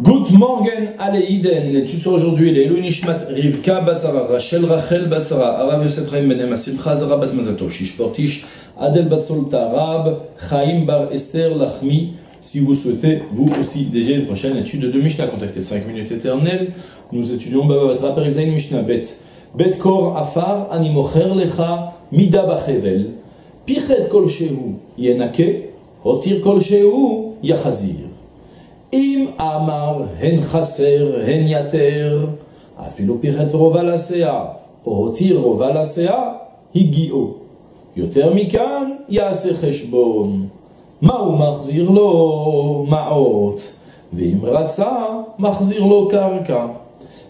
Good morgen alle Iden. L'étude sur aujourd'hui, les Elou Rivka Batzara, Rachel Rachel Batzara, Arav Yosef Chaim Ben Emma Bat Mazatov, Shish Portish, Adel Batzol Tarab, Chaim Bar Esther Lachmi. Si vous souhaitez, vous aussi, déjà une prochaine étude de Mishnah, contactez 5 minutes éternelles. Nous étudions Baba Batra Perizain Mishnah Bet. Bet Kor Afar Animocher Lecha Mida Bachevel. Pichet Kol Shehu Yenake, Hotir Kol Shehu Yachazir. אמר הן חסר, הן יתר, אפילו פיחת רובה לסאה, או הותיר רובה לסאה, הגיעו. יותר מכאן יעשה חשבון. מה הוא מחזיר לו? מעות. ואם רצה, מחזיר לו קרקע.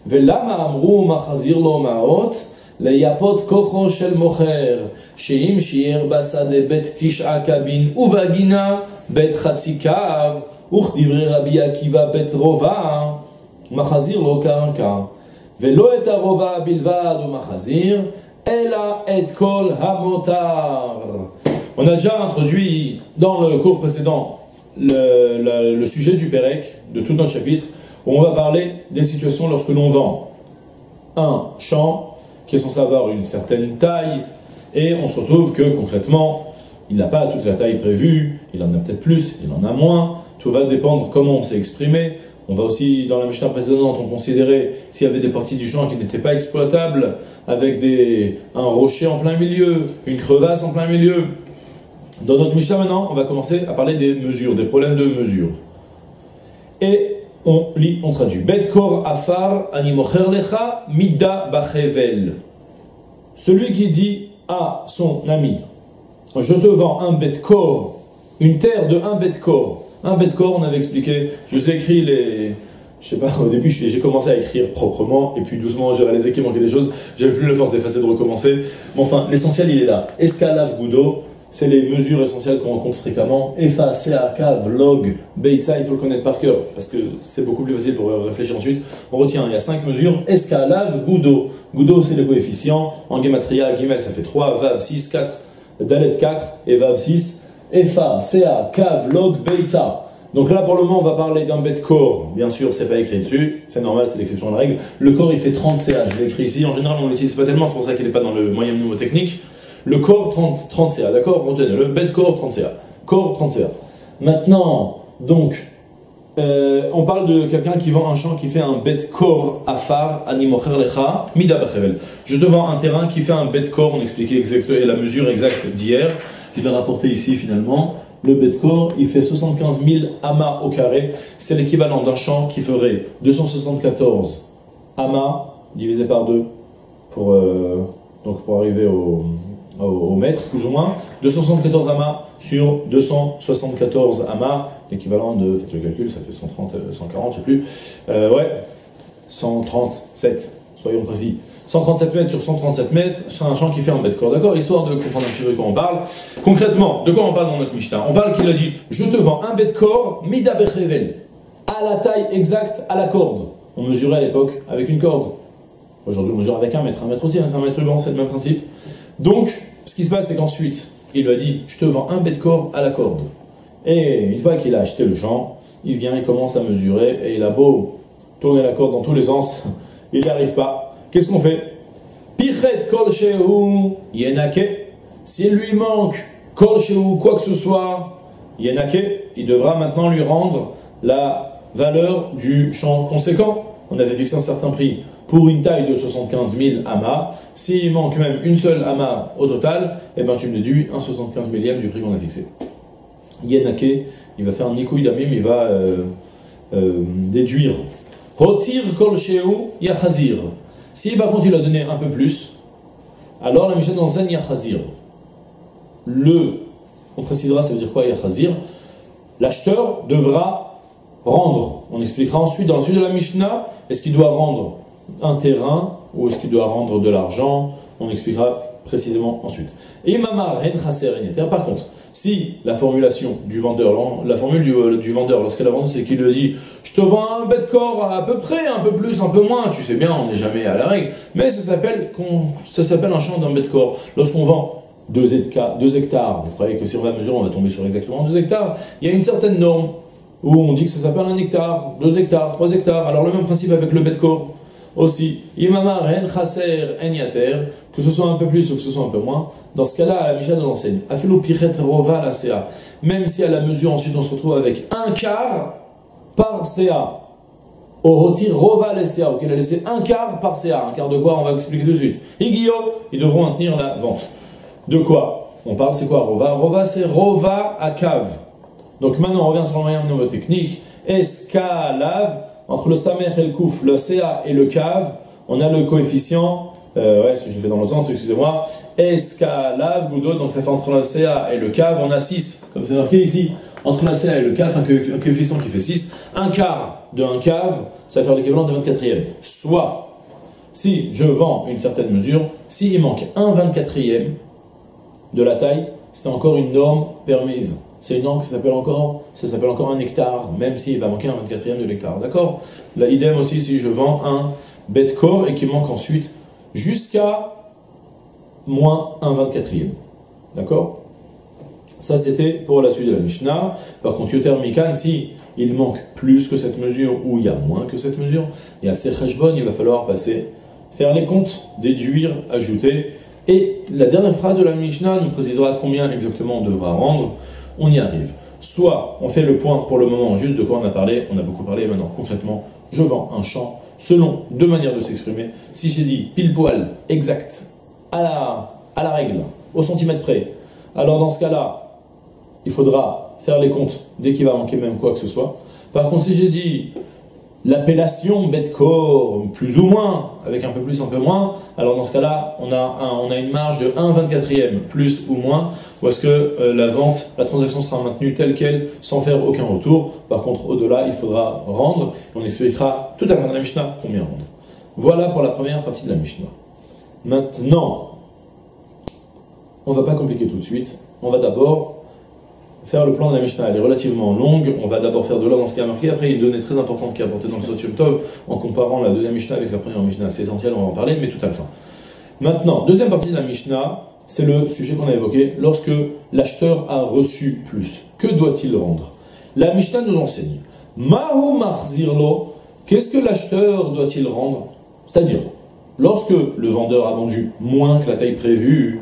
ולמה אמרו מחזיר לו מעות? ליפות כוחו של מוכר, שאם שיער בשדה בית תשעה קבין ובגינה בית חצי קו, וכדברי רבי עקיבא בית רובה, מחזיר לו קרקע. ולא את הרובע בלבד הוא מחזיר, אלא את כל המותר. On a déjà introduit dans le cours précédent le, le, le sujet du Pérec, de tout notre chapitre, où on va parler des situations lorsque l'on vend un champ qui est censé avoir une certaine taille, et on se retrouve que concrètement, il n'a pas toute la taille prévue, il en a peut-être plus, il en a moins, tout va dépendre comment on s'est exprimé. On va aussi, dans la Mishnah précédente, on considérait s'il y avait des parties du champ qui n'étaient pas exploitables, avec des, un rocher en plein milieu, une crevasse en plein milieu. Dans notre Mishnah maintenant, on va commencer à parler des mesures, des problèmes de mesure. Et on lit, on traduit. Bet kor afar animocher lecha midda bachevel. Celui qui dit à son ami, je te vends un bet kor, une terre de un bet kor. Un bet kor, on avait expliqué, je vous ai écrit les, je sais pas, au début j'ai commencé à écrire proprement, et puis doucement j'ai réalisé qu'il manquait des choses, j'avais plus la force d'effacer, de recommencer. Mais enfin, l'essentiel il est là. Escalave Goudo, c'est les mesures essentielles qu'on rencontre fréquemment. EFA, CA, Vlog, Beitza, il faut le connaître par cœur, parce que c'est beaucoup plus facile pour réfléchir ensuite. On retient, il y a cinq mesures. Escalave, Goudo. Goudo, c'est les coefficients. En Gematria, Gimel, ça fait 3, Vav, 6, 4, Dalet, 4, et Vav, 6. EFA, CA, Kav, Log, Beitza. Donc là, pour le moment, on va parler d'un bet corps. Bien sûr, c'est pas écrit dessus, c'est normal, c'est l'exception de la règle. Le corps, il fait 30 CA, je l'ai écrit ici. En général, on l'utilise pas tellement, c'est pour ça qu'il n'est pas dans le moyen mnémotechnique. Le corps 30, 30 CA, d'accord Retenez, le corps 30 CA. Corps 30 CA. Maintenant, donc, euh, on parle de quelqu'un qui vend un champ qui fait un bet corps afar animocher lecha mida. Je te vends un terrain qui fait un bet corps, on expliquait la mesure exacte d'hier. Il a rapporté ici finalement. Le bet corps, il fait 75 000 amas au carré. C'est l'équivalent d'un champ qui ferait 274 amas divisé par 2 pour, euh, donc pour arriver au, au, mètre, plus ou moins. 274 amas sur 274 amas, l'équivalent de, faites le calcul, ça fait 130, 140, je sais plus. Euh, ouais, 137, soyons précis. 137 mètres sur 137 mètres, c'est un champ qui fait un mètre corps, d'accord Histoire de comprendre un petit peu de quoi on parle. Concrètement, de quoi on parle dans notre Mishnah? On parle qu'il a dit Je te vends un mètre corps, mida bechevel, à la taille exacte, à la corde. On mesurait à l'époque avec une corde. Aujourd'hui, on mesure avec un mètre. Un mètre aussi, hein, c'est un mètre ruban, c'est le même principe. Donc, ce qui se passe, c'est qu'ensuite, il lui a dit Je te vends un bête corps à la corde. Et une fois qu'il a acheté le champ, il vient, il commence à mesurer, et il a beau tourner la corde dans tous les sens, il n'y arrive pas. Qu'est-ce qu'on fait? Pichet kol yenake. S'il lui manque kol quoi que ce soit, yenake, il devra maintenant lui rendre la valeur du champ conséquent. On avait fixé un certain prix pour une taille de 75 000 amas. S'il manque même une seule amas au total, eh ben tu me déduis un 75 millième du prix qu'on a fixé. Yenake, il va faire un nikouï damim, il va euh, euh, déduire. Hotir kol yachazir. Si par contre il a donné un peu plus, alors la Mishnah enseigne Yachazir. Le, on précisera, ça veut dire quoi Yachazir? L'acheteur devra rendre. On expliquera ensuite, dans la suite de la Mishnah, est-ce qu'il doit rendre un terrain ou est-ce qu'il doit rendre de l'argent? On expliquera précisément ensuite. Ren Par contre, si la formulation du vendeur, la formule du, du vendeur lorsqu'elle a vendu, c'est qu'il lui dit Je te vends un bête corps à peu près, un peu plus, un peu moins, tu sais bien, on n'est jamais à la règle, mais ça s'appelle un champ d'un bête corps. Lorsqu'on vend 2 hectares, hectares, vous croyez que si on va mesurer, on va tomber sur exactement 2 hectares, il y a une certaine norme. Ou on dit que ça s'appelle un hectare, deux hectares, trois hectares. Alors le même principe avec le Betkor aussi. Imamar en chaser en yater, que ce soit un peu plus ou que ce soit un peu moins. Dans ce cas-là, la Mishnah nous enseigne. Rova la CA. Même si à la mesure, ensuite on se retrouve avec un quart par CA. Au roti rova la CA. Il a laissé un quart par CA. Un quart de quoi On va expliquer tout de suite. Higio, ils devront maintenir la vente. De quoi On parle, c'est quoi rova Rova, c'est rova à cave. Donc maintenant, on revient sur le moyen mnémotechnique. Escalave entre le samer et le kouf, le CA et le cave, on a le coefficient, euh, ouais, si je le fais dans l'autre sens, excusez-moi, escalave, goudo, donc ça fait entre le CA et le cave, on a 6, comme c'est marqué ici. Entre la CA et le cave, un coefficient qui fait 6, un quart de un cave, ça va faire l'équivalent de 24e. Soit, si je vends une certaine mesure, s'il manque un 24e de la taille, c'est encore une norme permise c'est une langue, ça s'appelle encore, ça s'appelle encore un hectare, même s'il va manquer un 24e de l'hectare, d'accord? Là, idem aussi si je vends un bête corps et qu'il manque ensuite jusqu'à moins un 24e, d'accord? Ça c'était pour la suite de la Mishnah. Par contre, Yoter Mikan, si il manque plus que cette mesure ou il y a moins que cette mesure, il y a Secheshbon, il va falloir passer, faire les comptes, déduire, ajouter. Et la dernière phrase de la Mishnah nous précisera combien exactement on devra rendre on y arrive. Soit on fait le point pour le moment juste de quoi on a parlé, on a beaucoup parlé maintenant concrètement, je vends un champ selon deux manières de s'exprimer. Si j'ai dit pile poil, exact, à la, à la règle, au centimètre près, alors dans ce cas-là, il faudra faire les comptes dès qu'il va manquer même quoi que ce soit. Par contre, si j'ai dit l'appellation Betcore, plus ou moins, avec un peu plus, un peu moins, alors dans ce cas-là, on a, on a une marge de 1 24e, plus ou moins, ou est-ce que euh, la vente, la transaction sera maintenue telle qu'elle, sans faire aucun retour. Par contre, au-delà, il faudra rendre, on expliquera tout à l'heure dans la Mishnah combien rendre. Voilà pour la première partie de la Mishnah. Maintenant, on ne va pas compliquer tout de suite, on va d'abord faire le plan de la Mishnah, elle est relativement longue. On va d'abord faire de là dans ce qui a marqué. Après, il y a une donnée très importante qui est apportée dans le Sotium Tov en comparant la deuxième Mishnah avec la première Mishnah. C'est essentiel, on va en parler, mais tout à la fin. Maintenant, deuxième partie de la Mishnah, c'est le sujet qu'on a évoqué. Lorsque l'acheteur a reçu plus, que doit-il rendre? La Mishnah nous enseigne. Mahu marzirlo, qu'est-ce que l'acheteur doit-il rendre? C'est-à-dire, lorsque le vendeur a vendu moins que la taille prévue,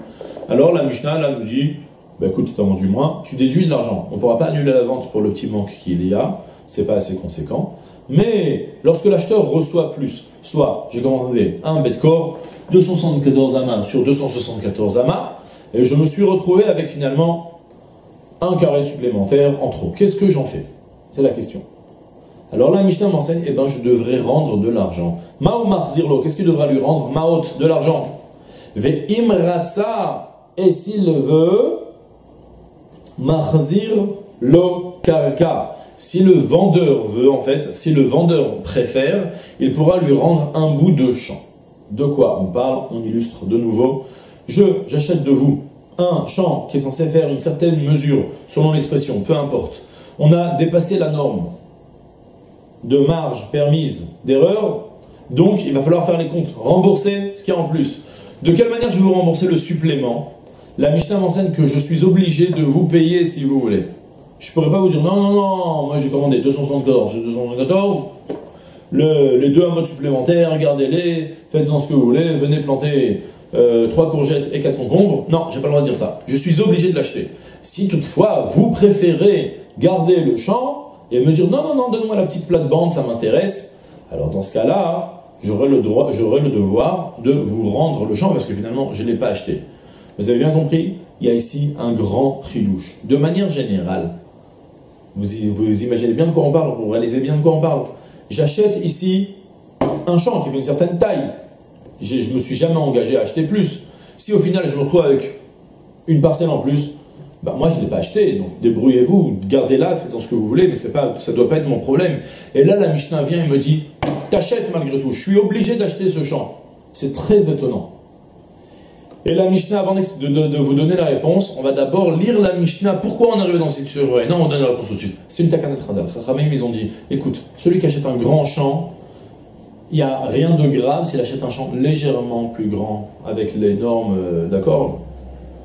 alors la Mishnah là, nous dit bah écoute, tu as vendu moins, tu déduis de l'argent. On ne pourra pas annuler la vente pour le petit manque qu'il y a, c'est pas assez conséquent. Mais lorsque l'acheteur reçoit plus, soit j'ai commandé un bête corps, 274 amas sur 274 amas, et je me suis retrouvé avec finalement un carré supplémentaire en trop. Qu'est-ce que j'en fais? C'est la question. Alors là, Mishnah m'enseigne, eh ben, je devrais rendre de l'argent. Mao Marzirlo, qu'est-ce qu'il devra lui rendre? Maot, de l'argent. Ve imratsa, et s'il le veut, Marzir lo karka. Si le vendeur veut, en fait, si le vendeur préfère, il pourra lui rendre un bout de champ. De quoi on parle On illustre de nouveau. Je, j'achète de vous un champ qui est censé faire une certaine mesure, selon l'expression, peu importe. On a dépassé la norme de marge permise d'erreur, donc il va falloir faire les comptes, rembourser ce qu'il y a en plus. De quelle manière je vais vous rembourser le supplément? La Mishnah m'enseigne que je suis obligé de vous payer si vous voulez. Je ne pourrais pas vous dire non, non, non, moi j'ai commandé 274 sur 274, les deux à mode supplémentaire, gardez-les, faites-en ce que vous voulez, venez planter euh, trois courgettes et quatre concombres. Non, j'ai pas le droit de dire ça. Je suis obligé de l'acheter. Si toutefois vous préférez garder le champ et me dire non, non, non, donne-moi la petite plate-bande, ça m'intéresse, alors dans ce cas-là, j'aurai le, j'aurai le devoir de vous rendre le champ parce que finalement je ne l'ai pas acheté. Vous avez bien compris Il y a ici un grand chidouche. De manière générale, vous, imaginez bien de quoi on parle, vous réalisez bien de quoi on parle. J'achète ici un champ qui fait une certaine taille. Je ne me suis jamais engagé à acheter plus. Si au final je me retrouve avec une parcelle en plus, bah moi je ne l'ai pas acheté, donc débrouillez-vous, gardez-la, faites-en ce que vous voulez, mais pas, ça ne doit pas être mon problème. Et là la Mishnah vient et me dit, t'achètes malgré tout, je suis obligé d'acheter ce champ. C'est très étonnant. Et la Mishnah, avant de, vous donner la réponse, on va d'abord lire la Mishnah. Pourquoi on est arrivé dans cette situation Non, on donne la réponse tout de suite. C'est une takanat razal. ils ont dit écoute, celui qui achète un grand champ, il n'y a rien de grave s'il achète un champ légèrement plus grand, avec les normes, euh, d'accord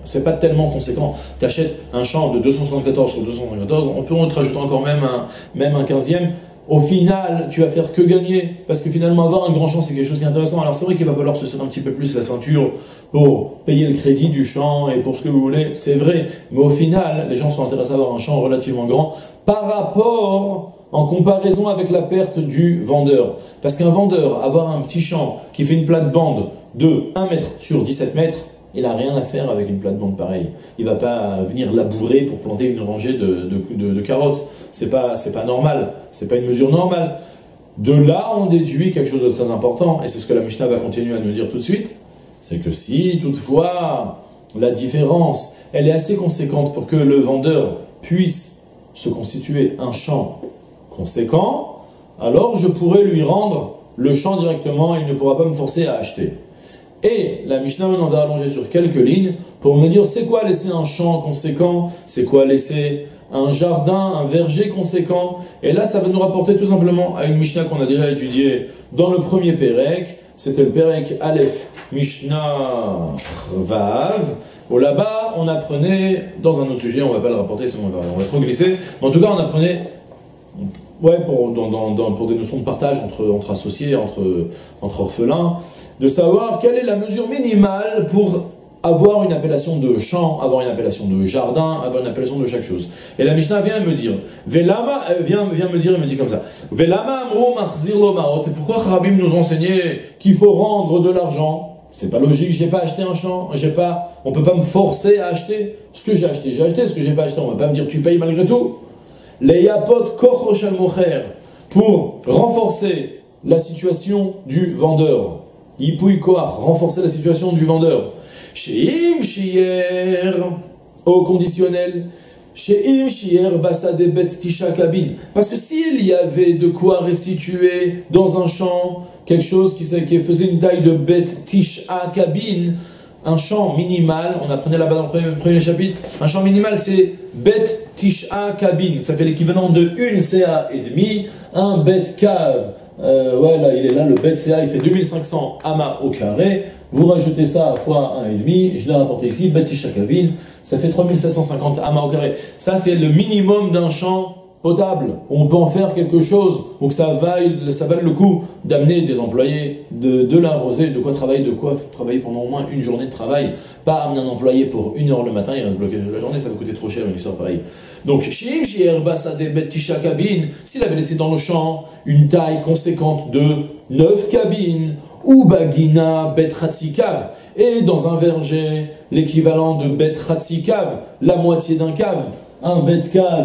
c'est pas tellement conséquent. Tu achètes un champ de 274 sur 274, on peut en te rajouter encore même un, même un 15e. Au final, tu vas faire que gagner, parce que finalement, avoir un grand champ, c'est quelque chose qui est intéressant. Alors c'est vrai qu'il va falloir se serrer un petit peu plus la ceinture pour payer le crédit du champ et pour ce que vous voulez, c'est vrai. Mais au final, les gens sont intéressés à avoir un champ relativement grand par rapport en comparaison avec la perte du vendeur. Parce qu'un vendeur, avoir un petit champ qui fait une plate-bande de 1 mètre sur 17 mètres, il n'a rien à faire avec une plate-bande pareille. Il va pas venir labourer pour planter une rangée de, carottes. C'est pas, pas normal. C'est pas une mesure normale. De là, on déduit quelque chose de très important, et c'est ce que la Mishnah va continuer à nous dire tout de suite, c'est que si toutefois la différence, elle est assez conséquente pour que le vendeur puisse se constituer un champ conséquent, alors je pourrais lui rendre le champ directement et il ne pourra pas me forcer à acheter. Et la Mishnah maintenant va allonger sur quelques lignes pour me dire c'est quoi laisser un champ conséquent, c'est quoi laisser un jardin, un verger conséquent? Et là, ça va nous rapporter tout simplement à une Mishnah qu'on a déjà étudiée dans le premier Pérec. C'était le Pérec Aleph Mishnah Vav. Où là-bas, on apprenait, dans un autre sujet, on ne va pas le rapporter, on va trop glisser, mais en tout cas, on apprenait Ouais, pour, pour des notions de partage entre, entre associés, entre, entre orphelins, de savoir quelle est la mesure minimale pour avoir une appellation de champ, avoir une appellation de jardin, avoir une appellation de chaque chose. Et la Mishnah vient me dire, Velama, vient, vient me dire, il me dit comme ça, Velama amro pourquoi Rabim nous enseignait qu'il faut rendre de l'argent? C'est pas logique, j'ai pas acheté un champ, j'ai pas, on peut pas me forcer à acheter ce que j'ai acheté, j'ai acheté ce que j'ai pas acheté, on va pas me dire tu payes malgré tout les yapot pour renforcer la situation du vendeur. Yipui koach, renforcer la situation du vendeur. Sheim shier, au conditionnel. Sheim shier basade bet tisha kabin. Parce que s'il y avait de quoi restituer dans un champ quelque chose qui, qui faisait une taille de bet tisha kabin, un champ minimal, on apprenait là-bas dans le premier, chapitre, un champ minimal c'est bet tisha kabin, ça fait l'équivalent de une CA et demi, un bet cave, euh, ouais là il est là, le bet CA il fait 2500 amas au carré, vous rajoutez ça à fois un et demi, je l'ai rapporté ici, bet tisha kabin, ça fait 3750 amas au carré. Ça c'est le minimum d'un champ potable, on peut en faire quelque chose, ou que ça vaille, ça vaille le coup d'amener des employés, de, de l'arroser, de quoi travailler, de quoi travailler pendant au moins une journée de travail, pas amener un employé pour une heure le matin, il reste bloqué la journée, ça va coûter trop cher une histoire pareille. Donc, s'il avait laissé dans le champ une taille conséquente de 9 cabines, ou bagina betratzikav, et dans un verger, l'équivalent de betratzikav, la moitié d'un cave, un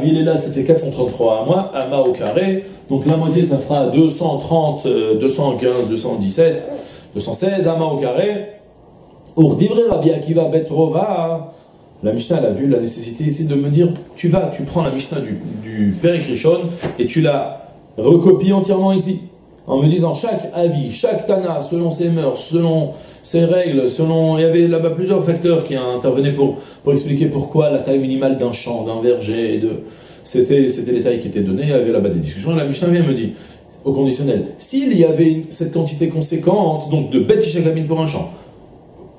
il est là, ça fait 433 à moi, à ma au carré. Donc la moitié, ça fera 230, 215, 217, 216 à ma au carré. Pour dire Rabbi Akiva Betrova, la Mishnah elle a vu la nécessité ici de me dire tu vas, tu prends la Mishnah du, du Père et tu la recopies entièrement ici en me disant chaque avis, chaque Tana, selon ses mœurs, selon ses règles, selon... Il y avait là-bas plusieurs facteurs qui intervenaient pour, pour expliquer pourquoi la taille minimale d'un champ, d'un verger, c'était, les tailles qui étaient données, il y avait là-bas des discussions, et la Mishnah vient me dit, au conditionnel, s'il y avait cette quantité conséquente, donc de bêtes pour un champ,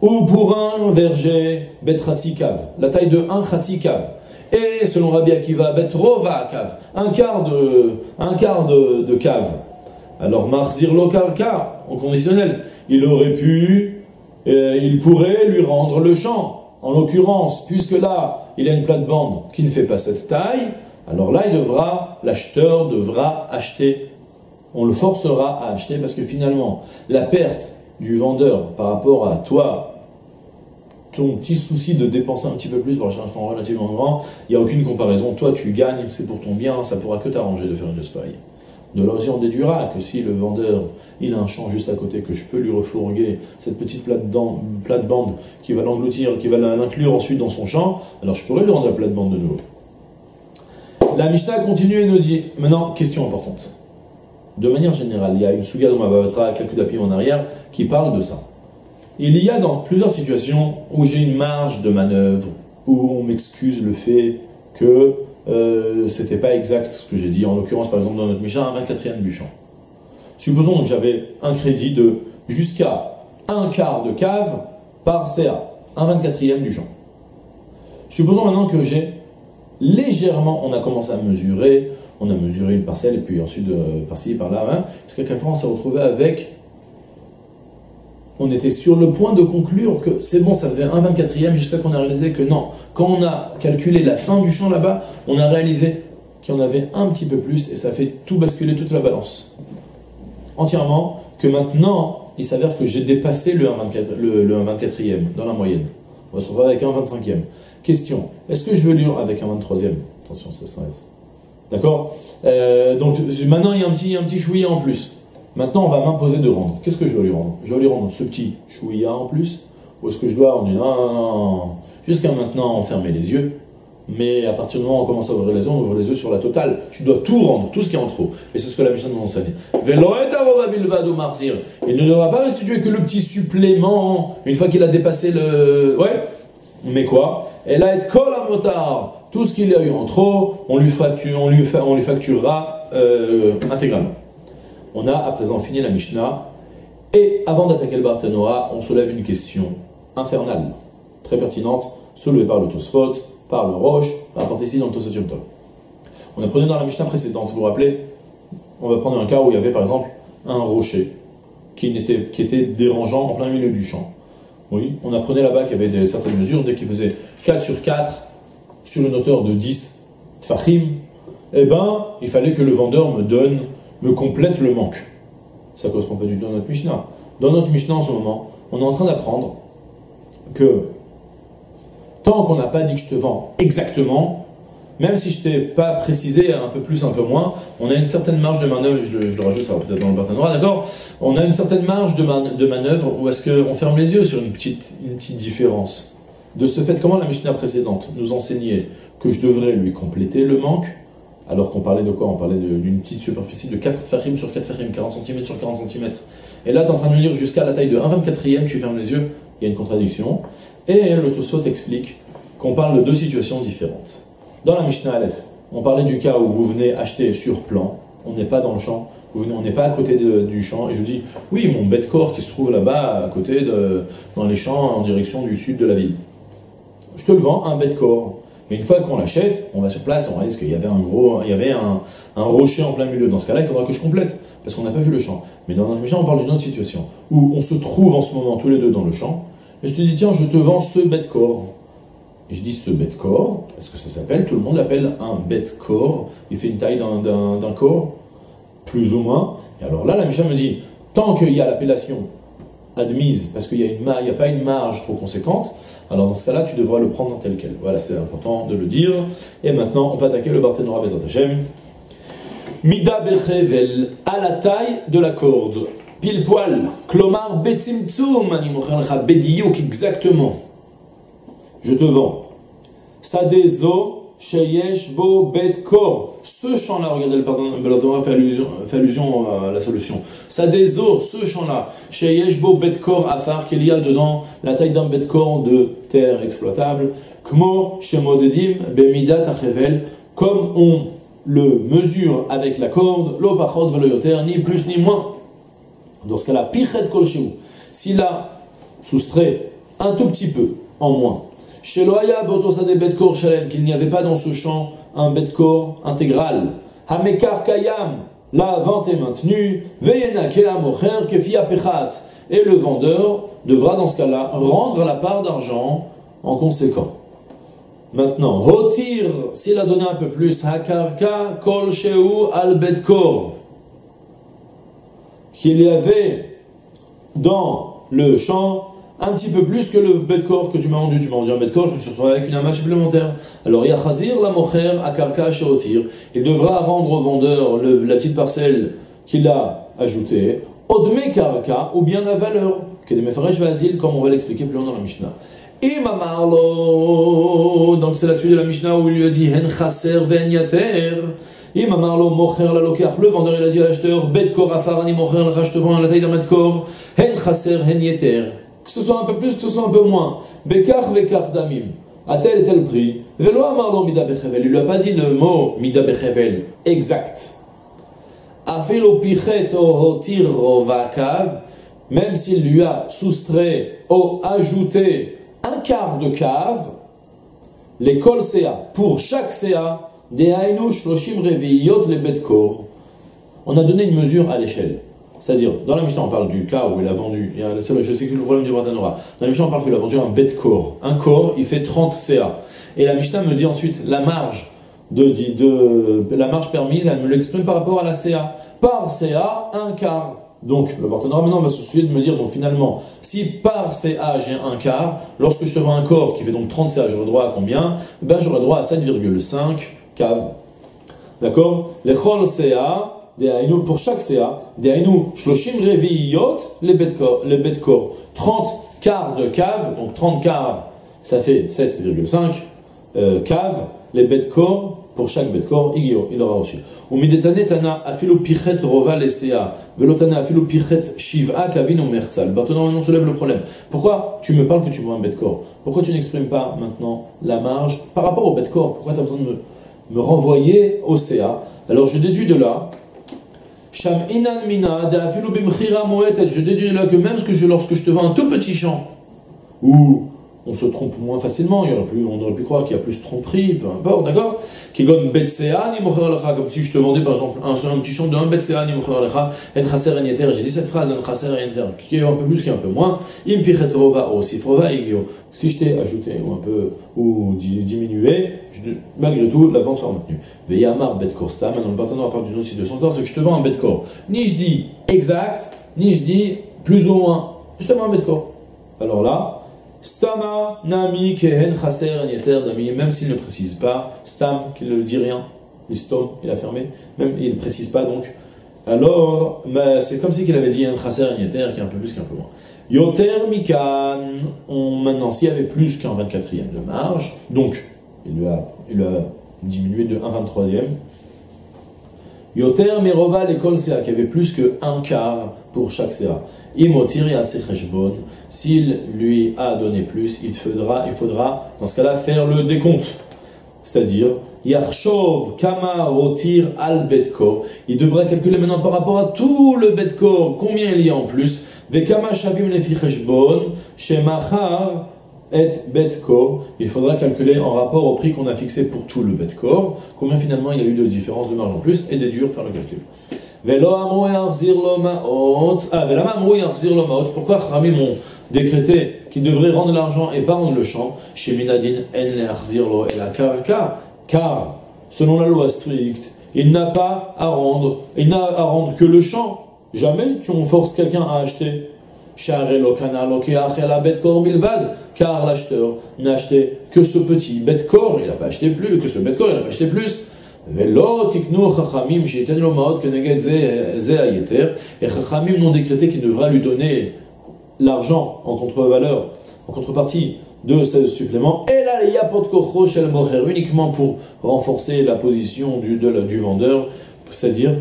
ou pour un verger, bet cave, la taille de un cave, et selon Rabbi Akiva, bet rova cave, un quart de, un quart de cave, alors Marzir Lokarka, en conditionnel, il aurait pu, euh, il pourrait lui rendre le champ. En l'occurrence, puisque là, il a une plate-bande qui ne fait pas cette taille, alors là, il devra, l'acheteur devra acheter. On le forcera à acheter parce que finalement, la perte du vendeur par rapport à toi, ton petit souci de dépenser un petit peu plus pour un champ relativement grand, il n'y a aucune comparaison. Toi, tu gagnes, c'est pour ton bien, ça pourra que t'arranger de faire un geste pareil. De on déduira que si le vendeur, il a un champ juste à côté, que je peux lui refourguer cette petite plate-bande qui va l'engloutir, qui va l'inclure ensuite dans son champ, alors je pourrais lui rendre la plate-bande de nouveau. La Mishnah continue et nous dit, maintenant, question importante. De manière générale, il y a une Suga dans ma quelques tapis en arrière, qui parle de ça. Il y a dans plusieurs situations où j'ai une marge de manœuvre, où on m'excuse le fait que euh, c'était pas exact ce que j'ai dit. En l'occurrence, par exemple, dans notre Mishnah, un 24e du champ. Supposons que j'avais un crédit de jusqu'à un quart de cave par CA, un 24e du champ. Supposons maintenant que j'ai légèrement, on a commencé à mesurer, on a mesuré une parcelle, et puis ensuite euh, par-ci, par-là, hein, jusqu'à quelle fois on s'est retrouvé avec on était sur le point de conclure que c'est bon, ça faisait un 24e jusqu'à qu'on a réalisé que non. Quand on a calculé la fin du champ là-bas, on a réalisé qu'il y en avait un petit peu plus et ça fait tout basculer toute la balance. Entièrement, que maintenant, il s'avère que j'ai dépassé le 1,24 le, le 24e dans la moyenne. On va se retrouver avec un 25e. Question, est-ce que je veux lire avec un 23e Attention, ça. D'accord? Euh, Donc maintenant, il y a un petit, un petit chouïa en plus. Maintenant, on va m'imposer de rendre. Qu'est-ce que je dois lui rendre? Je dois lui rendre ce petit chouïa en plus Ou est-ce que je dois, on dit non, jusqu'à maintenant, on fermait les yeux, mais à partir du moment où on commence à ouvrir les yeux, on ouvre les yeux sur la totale. Tu dois tout rendre, tout ce qui est en trop. Et c'est ce que la Mishnah nous enseigne. Il ne devra pas restituer que le petit supplément, une fois qu'il a dépassé le... Ouais Mais quoi? Elle a été kol motard. Tout ce qu'il a eu en trop, on lui, facture, on lui facturera euh, intégralement. On a à présent fini la Mishnah. Et avant d'attaquer le Barthénoa, on soulève une question infernale, très pertinente, soulevée par le Tosfot, par le Roche, rapportée ici dans le Tosot On apprenait dans la Mishnah précédente, vous vous rappelez? On va prendre un cas où il y avait par exemple un rocher qui, était, qui était dérangeant en plein milieu du champ. Oui, on apprenait là-bas qu'il y avait des, certaines mesures, dès qu'il faisait 4 sur 4 sur une hauteur de 10 tfachim, eh ben, il fallait que le vendeur me donne me complète le manque. Ça ne correspond pas du tout à notre Mishnah. Dans notre Mishnah en ce moment, on est en train d'apprendre que tant qu'on n'a pas dit que je te vends exactement, même si je t'ai pas précisé un peu plus, un peu moins, on a une certaine marge de manœuvre, je le, rajoute, ça va peut-être dans le partenariat, d'accord? On a une certaine marge de, de manœuvre où est-ce qu'on ferme les yeux sur une petite, une petite différence. De ce fait, comment la Mishnah précédente nous enseignait que je devrais lui compléter le manque, alors qu'on parlait de quoi? On parlait d'une petite superficie de 4 tfachim sur 4 tfachim, 40 cm sur 40 cm. Et là, tu es en train de me dire jusqu'à la taille de 1 24e, tu fermes les yeux, il y a une contradiction. Et le Tosfot explique qu'on parle de deux situations différentes. Dans la Mishnah Aleph, on parlait du cas où vous venez acheter sur plan, on n'est pas dans le champ, vous on n'est pas à côté du champ, et je dis, oui, mon bête corps qui se trouve là-bas, à côté, de, dans les champs, en direction du sud de la ville. Je te le vends, un bête corps une fois qu'on l'achète, on va sur place, on réalise qu'il y avait un gros, il y avait un, rocher en plein milieu. Dans ce cas-là, il faudra que je complète, parce qu'on n'a pas vu le champ. Mais dans notre mission, on parle d'une autre situation, où on se trouve en ce moment tous les deux dans le champ, et je te dis, tiens, je te vends ce bête corps. Et je dis ce bête corps, parce que ça s'appelle, tout le monde l'appelle un bête corps. Il fait une taille d'un corps, plus ou moins. Et alors là, la mission me dit, tant qu'il y a l'appellation admise, parce qu'il n'y a, a pas une marge trop conséquente, alors dans ce cas-là, tu devras le prendre tel quel. Voilà, c'était important de le dire. Et maintenant, on peut attaquer le Barthénora Bezat Hashem. Mida Bechevel, à la taille de la corde. Pile poil. Klomar Betzimtzum, Bediouk, exactement. Je te vends. Sadezo Bo Bet. Ce chant-là, regardez le pardon, fait allusion, fait allusion à la solution. Ça des os, ce chant-là. Sheyesh Bo Bet Kor qu'il y a dedans la taille d'un Bet Kor de terre exploitable. Kmo Shemodedim Bemidat Achevel. Comme on le mesure avec la corde, l'opachot veloyoter, ni plus ni moins. Dans ce cas-là, Pichet Kol S'il a soustrait un tout petit peu en moins, chez Loaya Betkor Shalem, qu'il n'y avait pas dans ce champ un Betkor intégral. Hamekar Kayam, la vente est maintenue. Veyena Kefia Pechat. Et le vendeur devra dans ce cas-là rendre la part d'argent en conséquent. Maintenant, Hotir, s'il a donné un peu plus, Hakarka Kol Sheu Al Betkor, qu'il y avait dans le champ un petit peu plus que le bedkor que tu m'as vendu. Tu m'as vendu un bedkor, je me suis retrouvé avec une amas supplémentaire. Alors, Yachazir la mocher akarka sheotir. Il devra rendre au vendeur la petite parcelle qu'il a ajoutée, odme karka, ou bien la valeur, que comme on va l'expliquer plus loin dans la Mishnah. Imamarlo, donc c'est la suite de la Mishnah où il lui a dit Hen chaser ven yater. Mocher la lokach, le vendeur il a dit à l'acheteur Bedkor afarani mocher la la taille d'un Hen chaser hen que ce soit un peu plus, que ce soit un peu moins. Bekar vekar damim, à tel et tel prix. Velo amarlo mida bechevel, il lui a pas dit le mot mida bechevel exact. Afilo pichet o hotir o vakav, même s'il lui a soustrait ou ajouté un quart de cave, les kol pour chaque CA, des Hainu Shloshim Reviyot le Betkor. On a donné une mesure à l'échelle. C'est-à-dire, dans la Mishnah, on parle du cas où il a vendu, je sais que le problème du Bratanora. Dans la Mishnah, on parle qu'il a vendu un bet corps. Un corps, il fait 30 CA. Et la Mishnah me dit ensuite la marge de, la marge permise, elle me l'exprime par rapport à la CA. Par CA, un quart. Donc, le partenaire maintenant va se soucier de me dire, donc finalement, si par CA j'ai un quart, lorsque je vends un corps qui fait donc 30 CA, j'aurai droit à combien? Ben, j'aurai droit à 7,5 caves. D'accord? Les chol CA, pour chaque CA, les bêtes corps. 30 quarts de cave, donc 30 quarts, ça fait 7,5 euh, caves, les corps, pour chaque corps, il aura reçu. Ou midetane tana afilu pichet rova lesea, velotana afilu pichet shiva kavin mertzal. Maintenant, on se lève le problème. Pourquoi tu me parles que tu vois un corps Pourquoi tu n'exprimes pas maintenant la marge par rapport au corps Pourquoi tu as besoin de me, me renvoyer au CA Alors je déduis de là Sham inan mina Je déduis là que même que je, lorsque je te vends un tout petit champ, ou on se trompe moins facilement, il y plus, on aurait pu croire qu'il y a plus de tromperie, peu importe, d'accord Kigon betsea ni comme si je te vendais par exemple un, un petit champ de un betsea ni mocher lecha, et chaser en j'ai dit cette phrase, en chaser en qui est un peu plus, qui est un peu moins, im pichet rova o sifrova igio. Si je t'ai ajouté ou un peu, ou diminué, malgré tout, la vente sera maintenue. Veyamar bet korsta, maintenant le partenaire parle d'une aussi de son corps, c'est que je te vends un bet corps. Ni je dis exact, ni je dis plus ou moins. Je te vends un bet corps. Alors là, Stama nami kehen chaser yeter dami, même s'il ne précise pas, stam, qu'il ne dit rien, l'istom, il a fermé, même il ne précise pas donc. Alors, c'est comme si qu'il avait dit un chaser qui est un peu plus qu'un peu moins. Yoter mikan, on, maintenant, s'il y avait plus qu'un 24e de marge, donc il lui a, il diminué de 1 23e. Yoter merova l'école CA, qui avait plus que un quart pour chaque CA. S'il lui a donné plus, il faudra, il faudra dans ce cas-là faire le décompte. C'est-à-dire, Yarshov Kama Rotir al Betkor. Il devra calculer maintenant par rapport à tout le Betkor, combien il y a en plus. Vekama Shavim Lefi Cheshbon, Shemachar et Betkor. Il faudra calculer en rapport au prix qu'on a fixé pour tout le Betkor, combien finalement il y a eu de différence de marge en plus, et déduire, faire le calcul. Pourquoi Khamim ont décrété qu'il devrait rendre l'argent et pas rendre le champ? Chez Minadin et la Karka, car selon la loi stricte, il n'a pas à rendre, il n'a à rendre que le champ. Jamais tu en forces quelqu'un à acheter. Car l'acheteur n'a acheté que ce petit bête corps, il n'a pas acheté plus, que ce bête il n'a pas acheté plus. Et Chachamim n'ont décrété qu'il devra lui donner l'argent en contre-valeur, en contrepartie de ce supplément, et là, il y a uniquement pour renforcer la position du vendeur, c'est-à-dire,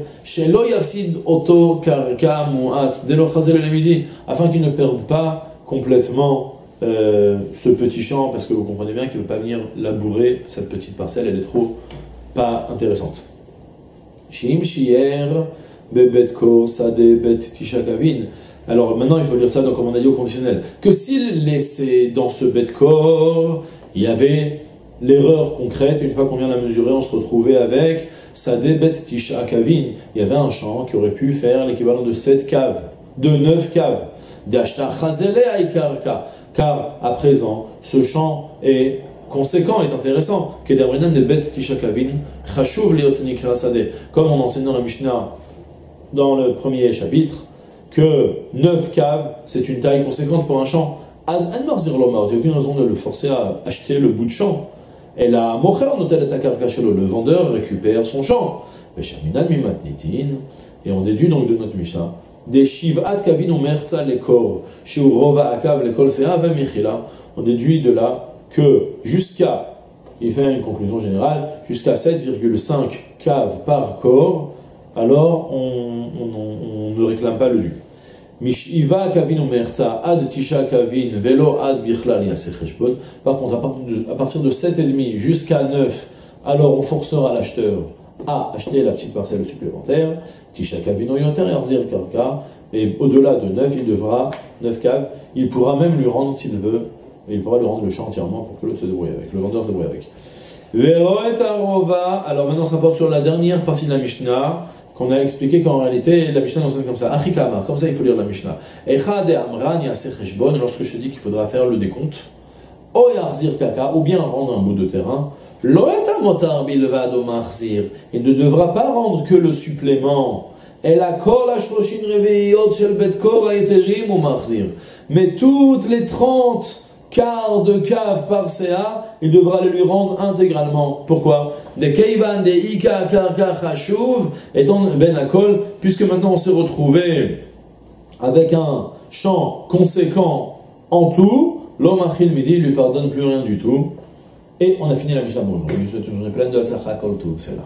afin qu'il ne perde pas complètement euh, ce petit champ, parce que vous comprenez bien qu'il ne veut pas venir labourer cette petite parcelle, elle est trop pas intéressante. Alors maintenant, il faut dire ça, donc, comme on a dit au conditionnel, que s'il laissait dans ce bête corps, il y avait l'erreur concrète, une fois qu'on vient la mesurer, on se retrouvait avec Sade Bet Tisha Kavin. Il y avait un champ qui aurait pu faire l'équivalent de 7 caves, de 9 caves. Car à présent, ce champ est conséquent est intéressant. Comme on enseigne dans la Mishnah, dans le premier chapitre, que 9 caves, c'est une taille conséquente pour un champ. Il n'y a aucune raison de le forcer à acheter le bout de champ. Et la mocher le vendeur récupère son champ. Et on déduit donc de notre Mishnah des shivat kavin merza corps, chez Urova akav les kol on déduit de là que jusqu'à, il fait une conclusion générale, jusqu'à 7,5 caves par corps, alors on, ne réclame pas le dû. Par contre, à partir de 7,5 jusqu'à 9, alors on forcera l'acheteur à acheter la petite parcelle supplémentaire. Tisha kavin yoter karka. Et au-delà de 9, il devra, 9 caves, il pourra même lui rendre s'il veut il pourra lui rendre le champ entièrement pour que l'autre se débrouille avec, le vendeur se débrouille avec. Alors maintenant ça porte sur la dernière partie de la Mishnah, qu'on a expliqué qu'en réalité la Mishnah enseigne comme ça. Achikamar, comme ça il faut lire la Mishnah. Echad amran cheshbon, lorsque je te dis qu'il faudra faire le décompte. O kaka, ou bien rendre un bout de terrain. Loeta motar bilvad o il ne devra pas rendre que le supplément. Marzir. Mais toutes les 30 quart de cave par CA, il devra le lui rendre intégralement. Pourquoi? Des Keivan, des Ika, Karka, Chashuv, étant Ben Akol, puisque maintenant on s'est retrouvé avec un champ conséquent en tout, l'homme Achil Midi lui pardonne plus rien du tout. Et on a fini la mission bonjour. Je vous souhaite une journée pleine de Kol tout, c'est là.